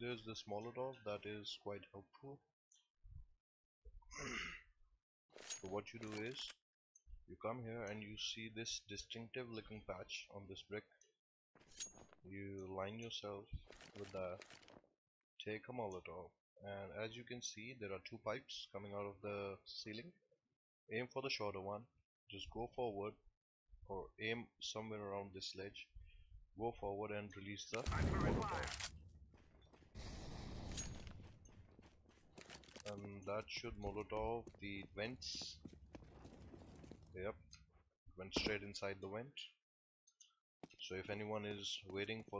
There's the smaller Molotov that is quite helpful. so what you do is you come here and you see this distinctive looking patch on this brick. You line yourself with that take a molotov and as you can see there are two pipes coming out of the ceiling. Aim for the shorter one. Just go forward or aim somewhere around this ledge. Go forward and release the molotov and that should molotov the vents. Yep went straight inside the vent. So if anyone is waiting for